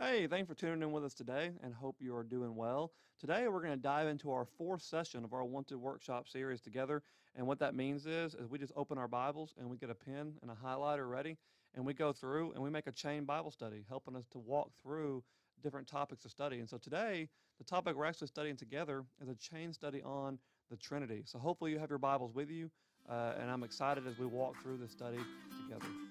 Hey, thanks for tuning in with us today and hope you are doing well. Today we're going to dive into our fourth session of our Wanted Workshop series together. And what that means is, is we just open our Bibles and we get a pen and a highlighter ready and we go through and we make a chain Bible study, helping us to walk through different topics to study. And so today, the topic we're actually studying together is a chain study on the Trinity. So hopefully you have your Bibles with you, uh, and I'm excited as we walk through this study together.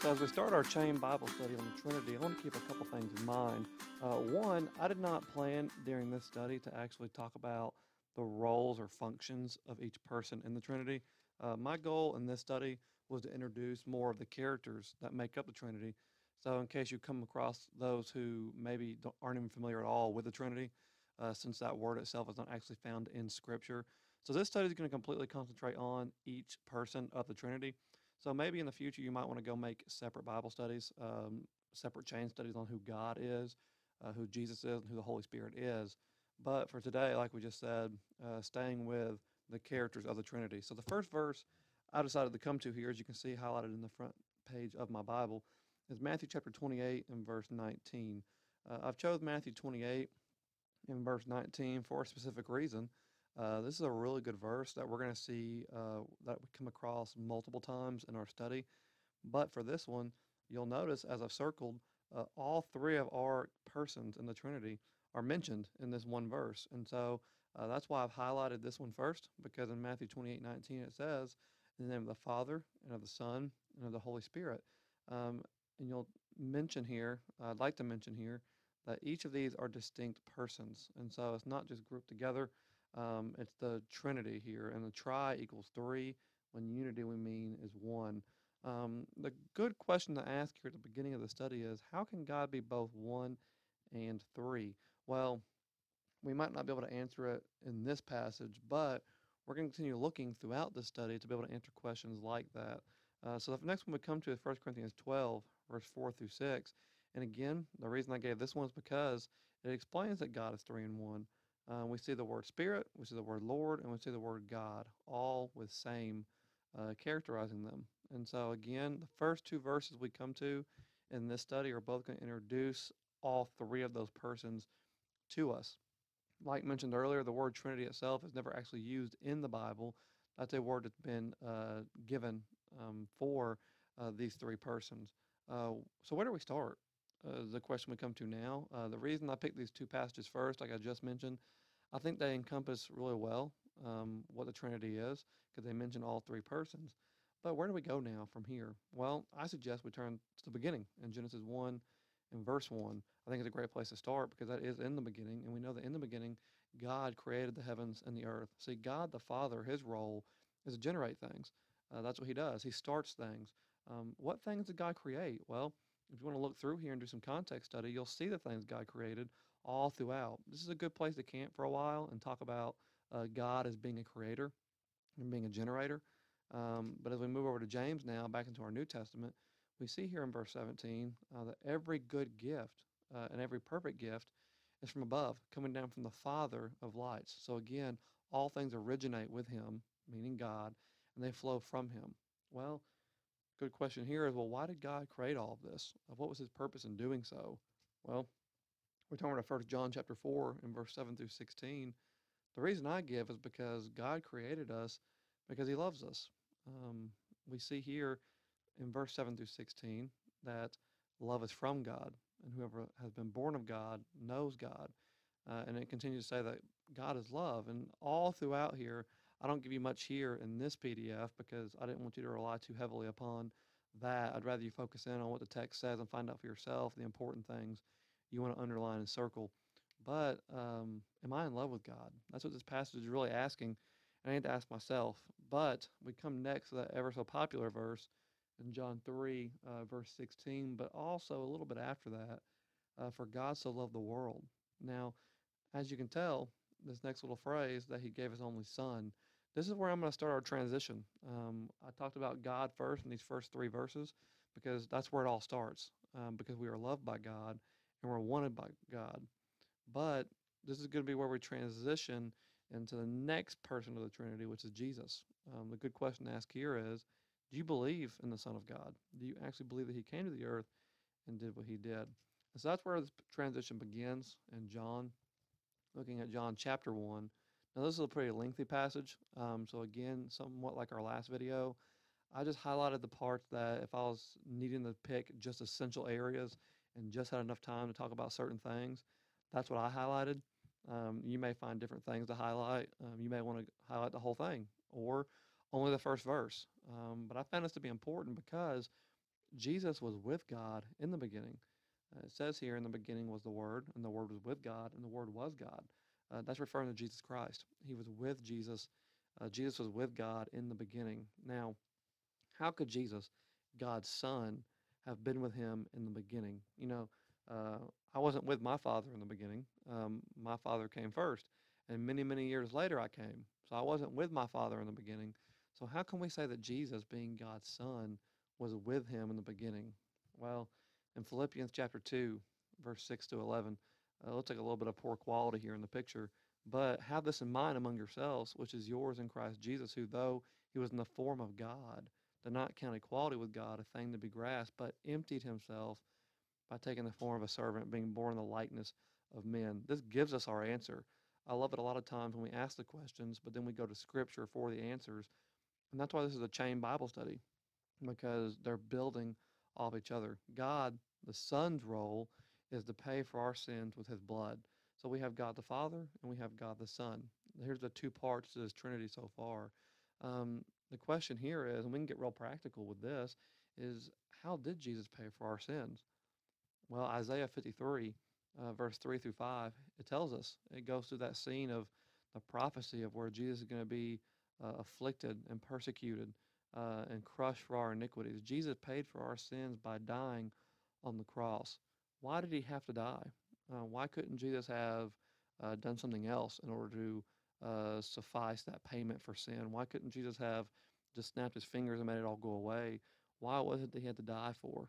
So as we start our chain Bible study on the Trinity, I want to keep a couple things in mind. Uh, one, I did not plan during this study to actually talk about the roles or functions of each person in the Trinity. Uh, my goal in this study was to introduce more of the characters that make up the Trinity. So, in case you come across those who maybe aren't even familiar at all with the Trinity, uh, since that word itself is not actually found in Scripture. So, this study is going to completely concentrate on each person of the Trinity. So maybe in the future you might want to go make separate Bible studies, um, separate chain studies on who God is, uh, who Jesus is, and who the Holy Spirit is. But for today, like we just said, uh, staying with the characters of the Trinity. So the first verse I decided to come to here, as you can see highlighted in the front page of my Bible, is Matthew chapter 28 and verse 19. Uh, I've chose Matthew 28 in verse 19 for a specific reason. Uh, this is a really good verse that we're going to see uh, that we come across multiple times in our study. But for this one, you'll notice as I've circled, uh, all three of our persons in the Trinity are mentioned in this one verse. And so uh, that's why I've highlighted this one first, because in Matthew 28 19 it says, In the name of the Father, and of the Son, and of the Holy Spirit. Um, and you'll mention here, I'd like to mention here, that each of these are distinct persons. And so it's not just grouped together. Um, it's the Trinity here, and the tri equals three. When unity we mean is one. Um, the good question to ask here at the beginning of the study is how can God be both one and three? Well, we might not be able to answer it in this passage, but we're going to continue looking throughout the study to be able to answer questions like that. Uh, so the next one we come to is 1 Corinthians 12, verse 4 through 6. And again, the reason I gave this one is because it explains that God is three in one. Uh, we see the word Spirit, we see the word Lord, and we see the word God, all with same uh, characterizing them. And so, again, the first two verses we come to in this study are both going to introduce all three of those persons to us. Like mentioned earlier, the word Trinity itself is never actually used in the Bible. That's a word that's been uh, given um, for uh, these three persons. Uh, so, where do we start? uh, the question we come to now. Uh, the reason I picked these two passages first, like I just mentioned, I think they encompass really well um, what the Trinity is because they mention all three persons. But where do we go now from here? Well, I suggest we turn to the beginning in Genesis 1 and verse 1. I think it's a great place to start because that is in the beginning. And we know that in the beginning, God created the heavens and the earth. See, God the Father, his role is to generate things. Uh, that's what he does. He starts things. Um, what things did God create? Well, if you want to look through here and do some context study, you'll see the things God created all throughout. This is a good place to camp for a while and talk about uh, God as being a creator and being a generator. Um, but as we move over to James now, back into our New Testament, we see here in verse 17 uh, that every good gift uh, and every perfect gift is from above, coming down from the Father of lights. So again, all things originate with Him, meaning God, and they flow from Him. Well, good question here is well, why did God create all of this? What was his purpose in doing so? Well, we're talking about First John chapter 4 and verse 7 through 16. The reason I give is because God created us because he loves us. Um, we see here in verse 7 through 16 that love is from God, and whoever has been born of God knows God. Uh, and it continues to say that God is love. And all throughout here, I don't give you much here in this PDF because I didn't want you to rely too heavily upon that. I'd rather you focus in on what the text says and find out for yourself the important things you want to underline and circle. But um, am I in love with God? That's what this passage is really asking. And I need to ask myself. But we come next to that ever so popular verse in John 3, uh, verse 16, but also a little bit after that, uh, for God so loved the world. Now, as you can tell, this next little phrase that he gave his only son. This is where I'm going to start our transition. Um, I talked about God first in these first three verses, because that's where it all starts. Um, because we are loved by God and we're wanted by God. But this is going to be where we transition into the next person of the Trinity, which is Jesus. Um, the good question to ask here is Do you believe in the Son of God? Do you actually believe that He came to the earth and did what He did? And so that's where this transition begins in John, looking at John chapter 1. Now, this is a pretty lengthy passage. Um, so, again, somewhat like our last video, I just highlighted the parts that if I was needing to pick just essential areas and just had enough time to talk about certain things, that's what I highlighted. Um, you may find different things to highlight. Um, you may want to highlight the whole thing or only the first verse. Um, but I found this to be important because Jesus was with God in the beginning. Uh, it says here, in the beginning was the Word, and the Word was with God, and the Word was God. Uh, that's referring to Jesus Christ. He was with Jesus. Uh, Jesus was with God in the beginning. Now, how could Jesus, God's Son, have been with him in the beginning? You know, uh, I wasn't with my father in the beginning. Um, my father came first, and many, many years later I came. So I wasn't with my father in the beginning. So how can we say that Jesus, being God's Son, was with him in the beginning? Well, in Philippians chapter 2, verse 6 to 11, uh, looks like a little bit of poor quality here in the picture. But have this in mind among yourselves, which is yours in Christ Jesus, who, though he was in the form of God, did not count equality with God a thing to be grasped, but emptied himself by taking the form of a servant, being born in the likeness of men. This gives us our answer. I love it a lot of times when we ask the questions, but then we go to scripture for the answers. And that's why this is a chain Bible study, because they're building off each other. God, the Son's role, is to pay for our sins with his blood. So we have God the Father and we have God the Son. Here's the two parts to this Trinity so far. Um, the question here is, and we can get real practical with this, is how did Jesus pay for our sins? Well, Isaiah 53, uh, verse 3 through 5, it tells us, it goes through that scene of the prophecy of where Jesus is going to be uh, afflicted and persecuted uh, and crushed for our iniquities. Jesus paid for our sins by dying on the cross. Why did he have to die? Uh, why couldn't Jesus have uh, done something else in order to uh, suffice that payment for sin? Why couldn't Jesus have just snapped his fingers and made it all go away? Why was it that he had to die for?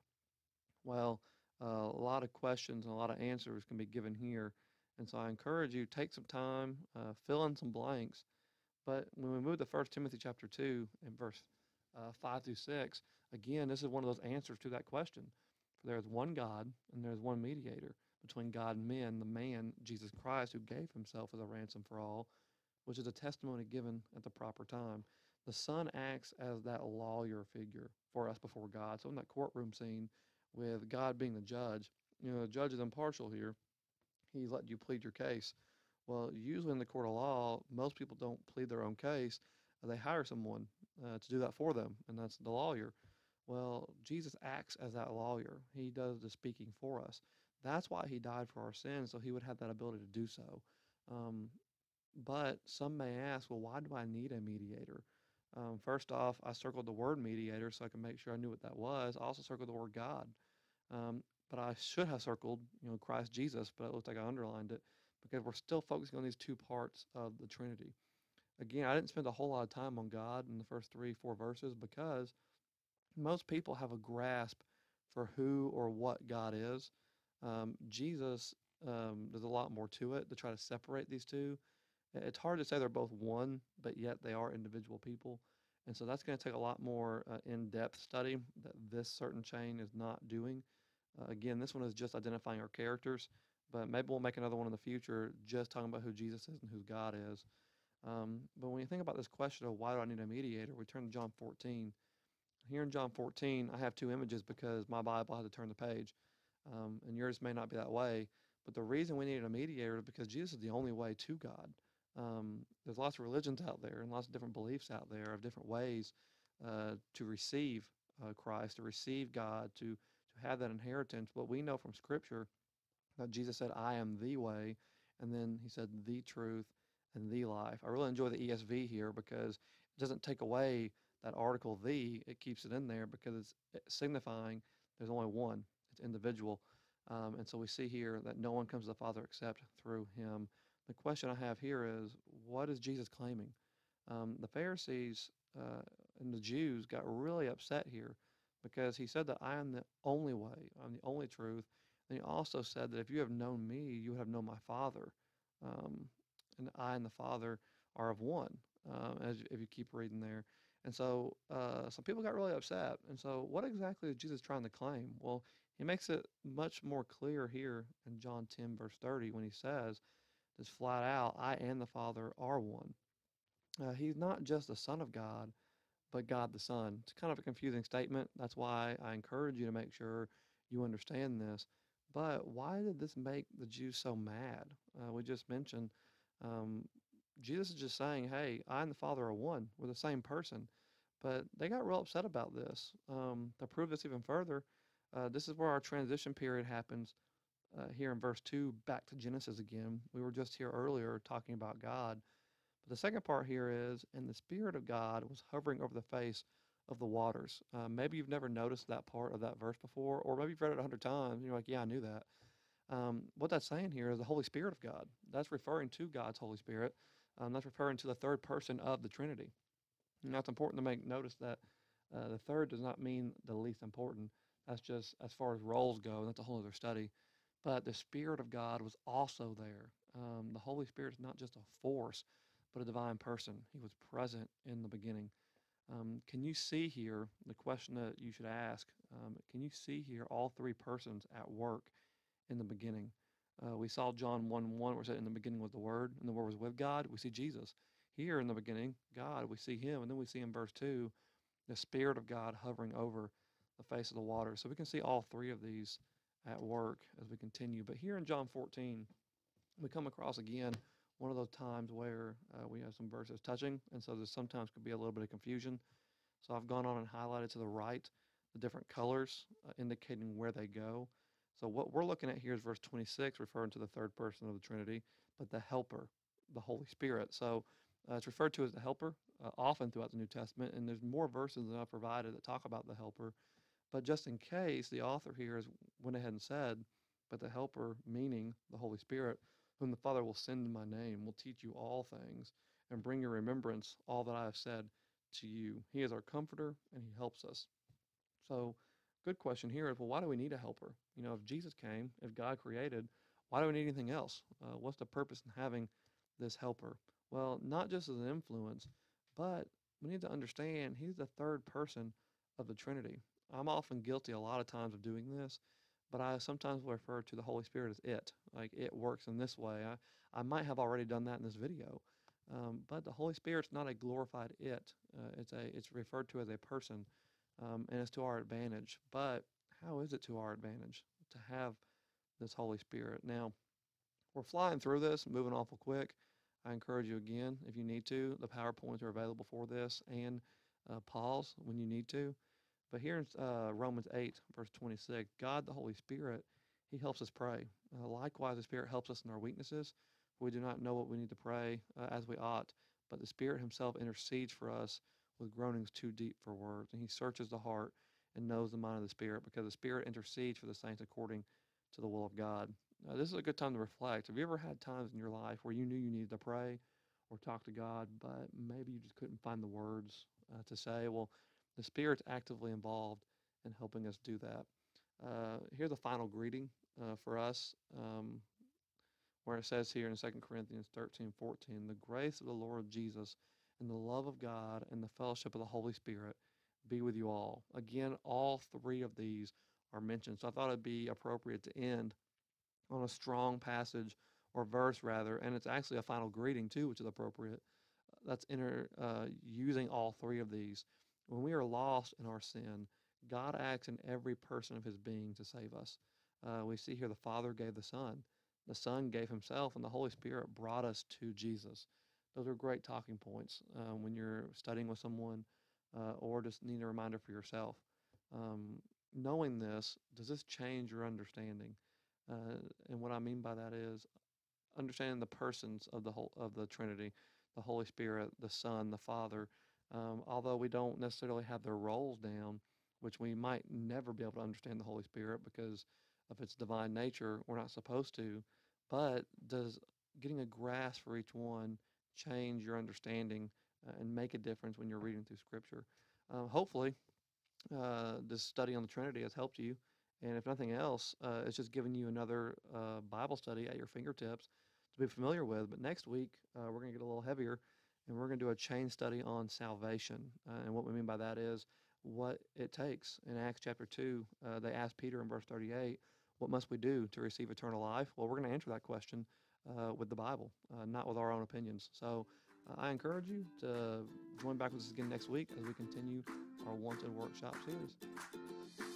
Well, uh, a lot of questions and a lot of answers can be given here. And so I encourage you, take some time, uh, fill in some blanks. But when we move to 1 Timothy chapter 2 and verse uh, 5 through 6, again, this is one of those answers to that question. For there is one God and there is one mediator between God and men, the man, Jesus Christ, who gave himself as a ransom for all, which is a testimony given at the proper time. The Son acts as that lawyer figure for us before God. So in that courtroom scene, with God being the judge. You know, the judge is impartial here. He's letting you plead your case. Well, usually in the court of law, most people don't plead their own case. They hire someone uh, to do that for them, and that's the lawyer. Well, Jesus acts as that lawyer. He does the speaking for us. That's why he died for our sins, so he would have that ability to do so. Um, but some may ask, well, why do I need a mediator? Um, first off, I circled the word mediator so I can make sure I knew what that was. I also circled the word God. Um, but I should have circled, you know, Christ Jesus, but it looks like I underlined it because we're still focusing on these two parts of the Trinity. Again, I didn't spend a whole lot of time on God in the first three, four verses because most people have a grasp for who or what God is. Um, Jesus, um, there's a lot more to it to try to separate these two. It's hard to say they're both one, but yet they are individual people. And so that's going to take a lot more uh, in depth study that this certain chain is not doing. Uh, again, this one is just identifying our characters, but maybe we'll make another one in the future just talking about who Jesus is and who God is. Um, but when you think about this question of why do I need a mediator, we turn to John 14. Here in John 14, I have two images because my Bible had to turn the page, um, and yours may not be that way. But the reason we need a mediator is because Jesus is the only way to God. Um, there's lots of religions out there and lots of different beliefs out there of different ways uh, to receive uh, Christ, to receive God, to to have that inheritance. But we know from Scripture that Jesus said, "I am the way," and then He said, "the truth and the life." I really enjoy the ESV here because it doesn't take away that article "the"; it keeps it in there because it's signifying there's only one. It's individual, um, and so we see here that no one comes to the Father except through Him. The question I have here is, what is Jesus claiming? Um, the Pharisees uh, and the Jews got really upset here because he said that I am the only way, I'm the only truth. And he also said that if you have known me, you would have known my Father. Um, and I and the Father are of one, um, as if you keep reading there. And so uh, some people got really upset. And so, what exactly is Jesus trying to claim? Well, he makes it much more clear here in John 10, verse 30, when he says, just flat out, I and the Father are one. Uh, he's not just the Son of God, but God the Son. It's kind of a confusing statement. That's why I encourage you to make sure you understand this. But why did this make the Jews so mad? Uh, we just mentioned um, Jesus is just saying, hey, I and the Father are one. We're the same person. But they got real upset about this. Um, to prove this even further, uh, this is where our transition period happens uh, here in verse 2 back to Genesis again. We were just here earlier talking about God. But the second part here is, and the Spirit of God was hovering over the face of the waters. Uh, maybe you've never noticed that part of that verse before, or maybe you've read it a hundred times. And you're like, yeah, I knew that. Um, what that's saying here is the Holy Spirit of God. That's referring to God's Holy Spirit. Um, that's referring to the third person of the Trinity. Now, it's important to make notice that uh, the third does not mean the least important. That's just as far as roles go. and That's a whole other study. But the Spirit of God was also there. Um, the Holy Spirit is not just a force, but a divine person. He was present in the beginning. Um, can you see here the question that you should ask? Um, can you see here all three persons at work in the beginning? Uh, we saw John 1 1, where it said, In the beginning was the Word, and the Word was with God. We see Jesus. Here in the beginning, God, we see Him. And then we see in verse 2 the Spirit of God hovering over the face of the water. So we can see all three of these at work as we continue. But here in John 14, we come across again one of those times where uh, we have some verses touching, and so there sometimes could be a little bit of confusion. So I've gone on and highlighted to the right the different colors uh, indicating where they go. So what we're looking at here is verse 26, referring to the third person of the Trinity, but the Helper, the Holy Spirit. So uh, it's referred to as the Helper uh, often throughout the New Testament, and there's more verses than I've provided that talk about the Helper. But just in case, the author here has went ahead and said, but the Helper, meaning the Holy Spirit, whom the Father will send in my name, will teach you all things and bring your remembrance all that I have said to you. He is our comforter and he helps us. So, good question here is well, why do we need a helper? You know, if Jesus came, if God created, why do we need anything else? Uh, what's the purpose in having this helper? Well, not just as an influence, but we need to understand he's the third person of the Trinity. I'm often guilty a lot of times of doing this but I sometimes refer to the Holy Spirit as it. Like it works in this way. I, I might have already done that in this video. Um, but the Holy Spirit's not a glorified it. Uh, it's a it's referred to as a person, um, and it's to our advantage. But how is it to our advantage to have this Holy Spirit? Now, we're flying through this, moving awful quick. I encourage you again, if you need to, the PowerPoints are available for this, and uh, pause when you need to. But here in uh, Romans 8, verse 26, God the Holy Spirit, He helps us pray. Uh, likewise, the Spirit helps us in our weaknesses. We do not know what we need to pray uh, as we ought, but the Spirit Himself intercedes for us with groanings too deep for words. And He searches the heart and knows the mind of the Spirit because the Spirit intercedes for the saints according to the will of God. this is a good time to reflect. Have you ever had times in your life where you knew you needed to pray or talk to God, but maybe you just couldn't find the words uh, to say? Well, the Spirit's actively involved in helping us do that. Uh, here's the final greeting uh, for us, um, where it says here in 2 Corinthians 13 14, the grace of the Lord Jesus and the love of God and the fellowship of the Holy Spirit be with you all. Again, all three of these are mentioned. So I thought it'd be appropriate to end on a strong passage or verse rather, and it's actually a final greeting too, which is appropriate. That's inter, uh, using all three of these. When we are lost in our sin, God acts in every person of his being to save us. Uh, we see here the Father gave the Son, the Son gave himself, and the Holy Spirit brought us to Jesus. Those are great talking points uh, when you're studying with someone uh, or just need a reminder for yourself. Um, knowing this, does this change your understanding? Uh, and what I mean by that is understanding the persons of the whole of the Trinity, the Holy Spirit, the Son, the Father, um, although we don't necessarily have their roles down, which we might never be able to understand the Holy Spirit because of its divine nature, we're not supposed to. But does getting a grasp for each one change your understanding uh, and make a difference when you're reading through Scripture? Uh, hopefully, uh, this study on the Trinity has helped you. And if nothing else, uh, it's just giving you another uh, Bible study at your fingertips to be familiar with. But next week, uh, we're going to get a little heavier and we're going to do a chain study on salvation. Uh, and what we mean by that is what it takes. In Acts chapter 2, uh, they asked Peter in verse 38, What must we do to receive eternal life? Well, we're going to answer that question uh, with the Bible, uh, not with our own opinions. So uh, I encourage you to join back with us again next week as we continue our Wanted Workshop series.